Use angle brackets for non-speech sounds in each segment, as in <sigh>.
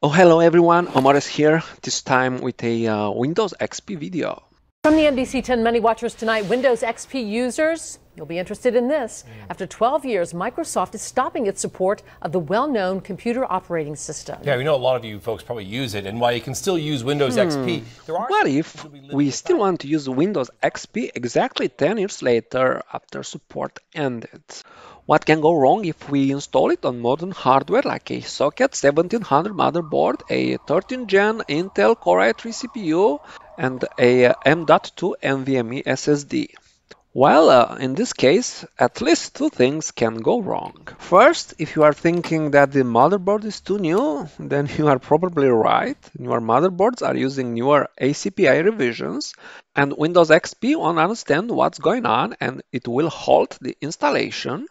Oh, hello everyone, Omores here, this time with a uh, Windows XP video. From the NBC 10 Money Watchers tonight, Windows XP users, you'll be interested in this. Mm. After 12 years, Microsoft is stopping its support of the well-known computer operating system. Yeah, we know a lot of you folks probably use it, and while you can still use Windows hmm. XP, there are What if we still want to use Windows XP exactly 10 years later after support ended? What can go wrong if we install it on modern hardware like a Socket 1700 motherboard, a 13th gen Intel Core i3 CPU, and a M.2 NVMe SSD? Well, uh, in this case, at least two things can go wrong. First, if you are thinking that the motherboard is too new, <laughs> then you are probably right. Newer motherboards are using newer ACPI revisions, and Windows XP won't understand what's going on and it will halt the installation.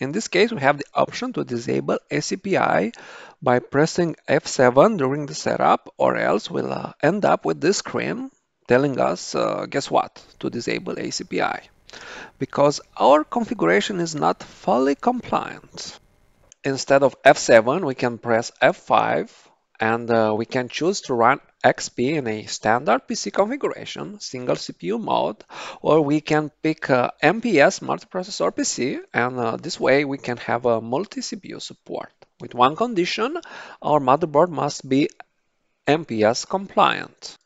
In this case, we have the option to disable ACPI by pressing F7 during the setup, or else we'll uh, end up with this screen telling us, uh, guess what, to disable ACPI. Because our configuration is not fully compliant. Instead of F7, we can press F5 and uh, we can choose to run XP in a standard PC configuration, single CPU mode, or we can pick uh, MPS multiprocessor PC, and uh, this way we can have a multi-CPU support. With one condition, our motherboard must be MPS compliant.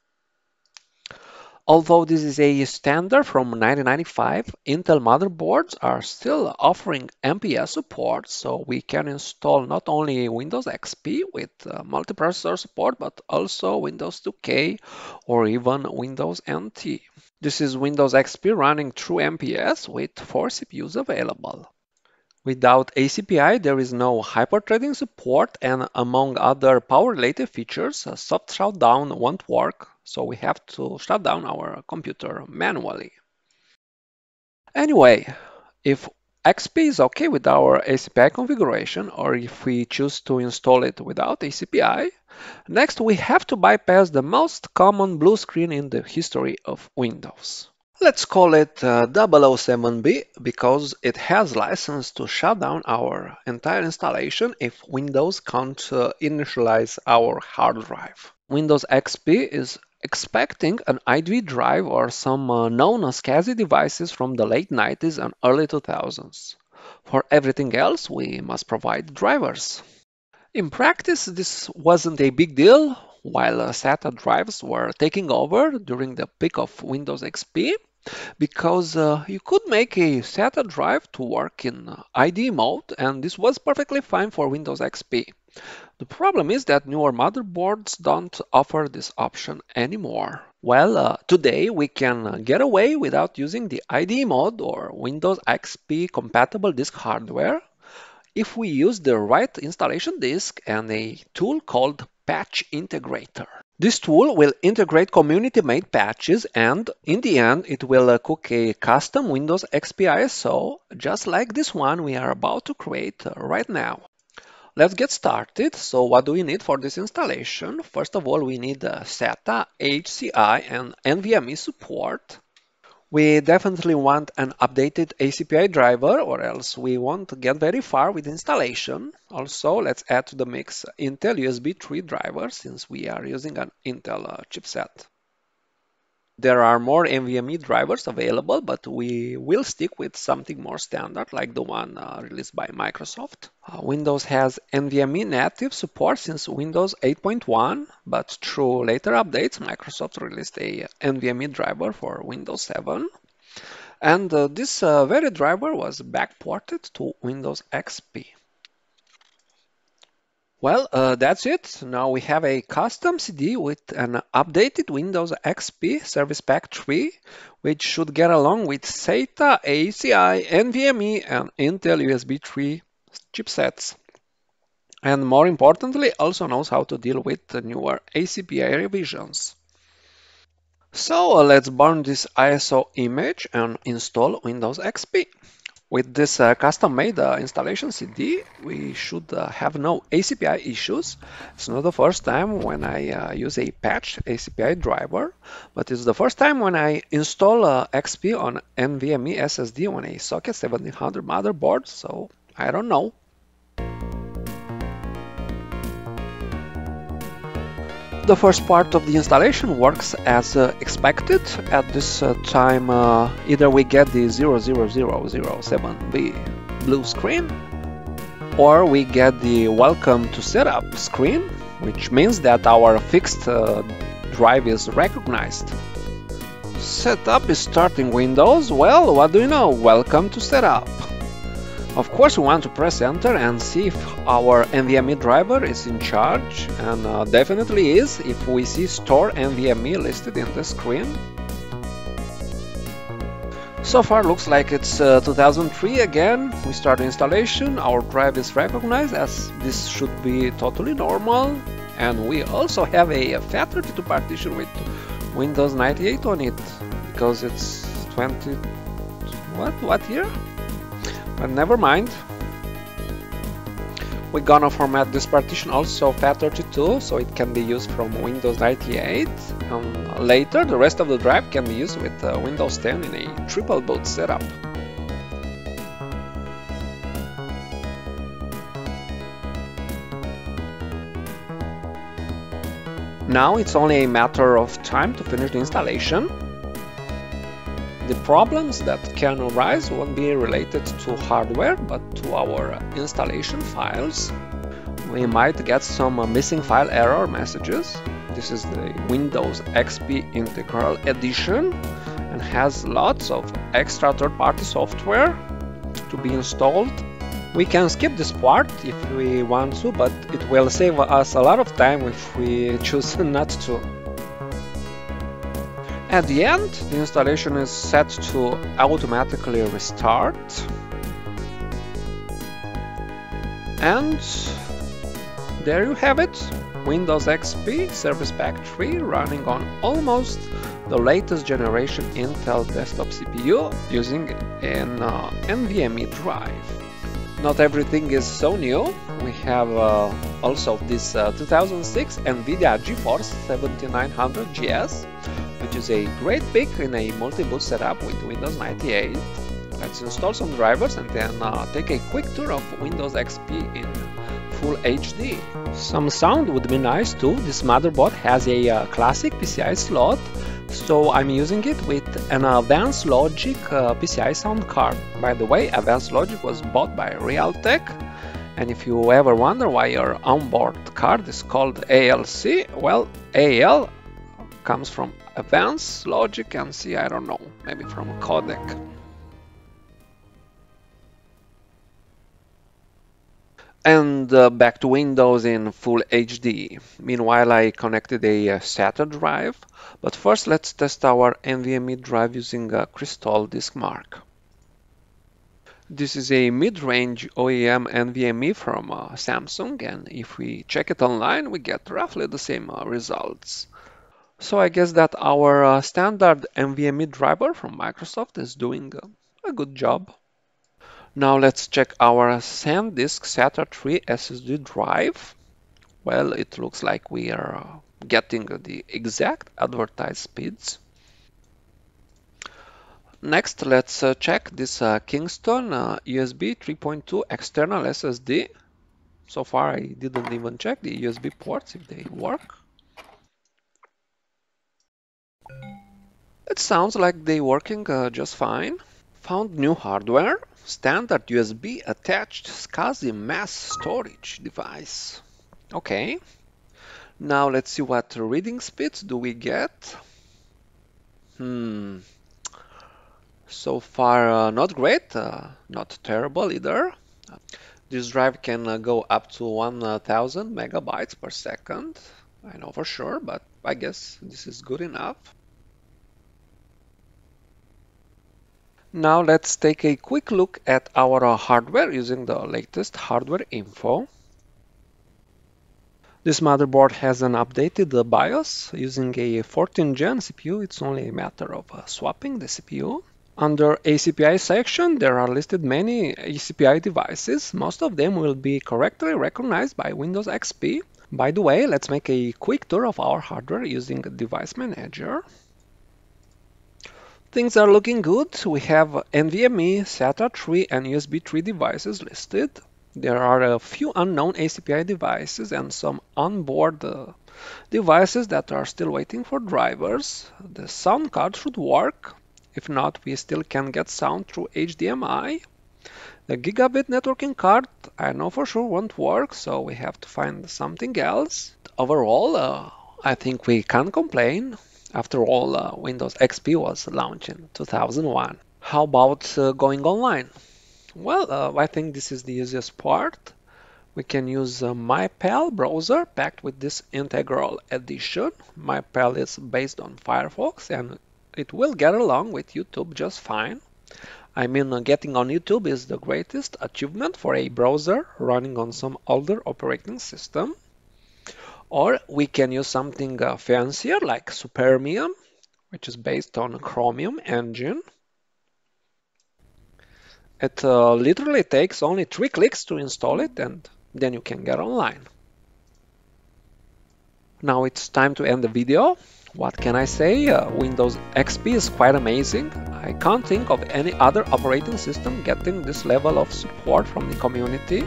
Although this is a standard from 1995, Intel motherboards are still offering MPS support, so we can install not only Windows XP with uh, multiprocessor support, but also Windows 2K or even Windows NT. This is Windows XP running through MPS with four CPUs available. Without ACPI, there is no hyperthreading support, and among other power-related features, uh, soft shutdown won't work, so we have to shut down our computer manually. Anyway, if XP is okay with our ACPI configuration, or if we choose to install it without ACPI, next we have to bypass the most common blue screen in the history of Windows. Let's call it uh, 007B because it has license to shut down our entire installation if Windows can't uh, initialize our hard drive. Windows XP is expecting an IDE drive or some uh, known as SCSI devices from the late 90s and early 2000s. For everything else, we must provide drivers. In practice, this wasn't a big deal while uh, SATA drives were taking over during the peak of Windows XP because uh, you could make a SATA drive to work in IDE mode and this was perfectly fine for Windows XP. The problem is that newer motherboards don't offer this option anymore. Well, uh, today we can get away without using the IDE mode or Windows XP compatible disk hardware if we use the right installation disk and a tool called Patch Integrator. This tool will integrate community-made patches and, in the end, it will uh, cook a custom Windows XP ISO, just like this one we are about to create uh, right now. Let's get started. So what do we need for this installation? First of all, we need uh, SATA, AHCI, and NVMe support. We definitely want an updated ACPI driver or else we won't get very far with installation. Also, let's add to the mix Intel USB 3 driver since we are using an Intel uh, chipset. There are more NVMe drivers available, but we will stick with something more standard like the one uh, released by Microsoft. Uh, Windows has NVMe native support since Windows 8.1, but through later updates, Microsoft released a NVMe driver for Windows 7. And uh, this uh, very driver was backported to Windows XP. Well, uh, that's it. Now we have a custom CD with an updated Windows XP Service Pack 3, which should get along with SATA, AHCI, NVMe, and Intel USB 3 chipsets. And more importantly, also knows how to deal with the newer ACPI revisions. So uh, let's burn this ISO image and install Windows XP. With this uh, custom-made uh, installation CD, we should uh, have no ACPI issues. It's not the first time when I uh, use a patched ACPI driver, but it's the first time when I install uh, XP on NVMe SSD on a Socket 1700 motherboard, so I don't know. The first part of the installation works as uh, expected. At this uh, time, uh, either we get the 00007B blue screen, or we get the welcome to setup screen, which means that our fixed uh, drive is recognized. Setup is starting Windows. Well, what do you know? Welcome to setup. <laughs> Of course, we want to press enter and see if our NVMe driver is in charge, and uh, definitely is if we see store NVMe listed in the screen. So far looks like it's uh, 2003 again, we start installation, our drive is recognized as this should be totally normal, and we also have a FAT32 partition with Windows 98 on it, because it's 20... what? what year? But never mind. We're gonna format this partition also FAT32 so it can be used from Windows 98 and later the rest of the drive can be used with uh, Windows 10 in a triple boot setup. Now it's only a matter of time to finish the installation the problems that can arise won't be related to hardware but to our installation files. We might get some missing file error messages. This is the Windows XP Integral Edition and has lots of extra third-party software to be installed. We can skip this part if we want to, but it will save us a lot of time if we choose <laughs> not to. At the end, the installation is set to automatically restart. And there you have it, Windows XP Service Pack 3 running on almost the latest generation Intel desktop CPU using an uh, NVMe drive. Not everything is so new, we have uh, also this uh, 2006 NVIDIA GeForce 7900 GS which is a great pick in a multi-boot setup with Windows 98. Let's install some drivers and then uh, take a quick tour of Windows XP in Full HD. Some sound would be nice too. This motherboard has a uh, classic PCI slot, so I'm using it with an Advanced Logic uh, PCI sound card. By the way, Advanced Logic was bought by Realtek, and if you ever wonder why your onboard card is called ALC, well, AL comes from advanced logic and see, I don't know, maybe from a codec. And uh, back to Windows in full HD. Meanwhile, I connected a uh, SATA drive, but first let's test our NVMe drive using a Crystal Disk Mark. This is a mid-range OEM NVMe from uh, Samsung, and if we check it online, we get roughly the same uh, results. So I guess that our uh, standard NVMe driver from Microsoft is doing a, good job. Now let's check our SanDisk SATA 3 SSD drive. Well, it looks like we are uh, getting the exact advertised speeds. Next, let's uh, check this uh, Kingston uh, USB 3.2 external SSD. So far, I didn't even check the USB ports if they work. It sounds like they working uh, just fine. Found new hardware, standard USB attached SCSI mass storage device. Okay. Now let's see what reading speeds do we get. Hmm. So far uh, not great, uh, not terrible either. This drive can uh, go up to 1000 megabytes per second. I know for sure, but I guess this is good enough. Now let's take a quick look at our uh, hardware using the latest hardware info. This motherboard has an updated uh, BIOS using a 14 gen CPU. It's only a matter of uh, swapping the CPU. Under ACPI section, there are listed many ACPI devices. Most of them will be correctly recognized by Windows XP. By the way, let's make a quick tour of our hardware using Device Manager. Things are looking good. We have NVMe, SATA 3 and USB 3 devices listed. There are a few unknown ACPI devices and some onboard uh, devices that are still waiting for drivers. The sound card should work. If not, we still can get sound through HDMI. The gigabit networking card I know for sure won't work, so we have to find something else. Overall, uh, I think we can't complain. After all, uh, Windows XP was launched in 2001. How about uh, going online? Well, uh, I think this is the easiest part. We can use uh, MyPal browser packed with this integral edition. MyPal is based on Firefox and it will get along with YouTube just fine. I mean, uh, getting on YouTube is the greatest achievement for a browser running on some older operating system. Or we can use something uh, fancier like Supermium, which is based on Chromium engine. It uh, literally takes only three clicks to install it and then you can get online. Now it's time to end the video. What can I say? Uh, Windows XP is quite amazing. I can't think of any other operating system getting this level of support from the community.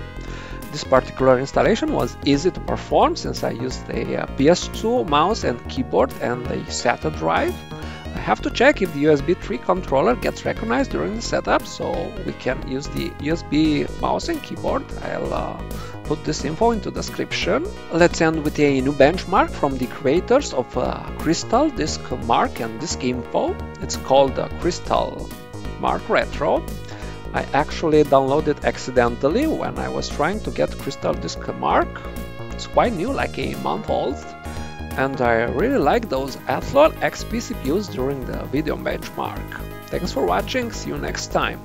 This particular installation was easy to perform since I used a uh, PS2 mouse and keyboard and a SATA drive. I have to check if the USB 3 controller gets recognized during the setup so we can use the USB mouse and keyboard. I'll uh, put this info into the description. Let's end with a new benchmark from the creators of uh, Crystal Disk Mark and Disk Info. It's called uh, Crystal Mark Retro. I actually downloaded accidentally when I was trying to get Crystal Disk Mark. It's quite new, like a month old. And I really like those Athlon XP CPUs during the video benchmark. Thanks for watching, see you next time.